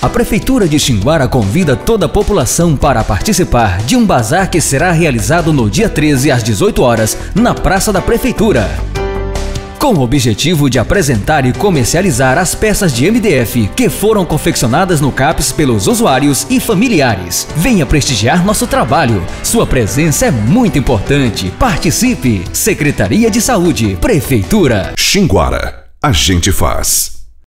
A Prefeitura de Xinguara convida toda a população para participar de um bazar que será realizado no dia 13 às 18 horas na Praça da Prefeitura. Com o objetivo de apresentar e comercializar as peças de MDF que foram confeccionadas no CAPS pelos usuários e familiares. Venha prestigiar nosso trabalho. Sua presença é muito importante. Participe! Secretaria de Saúde, Prefeitura. Xinguara. A gente faz.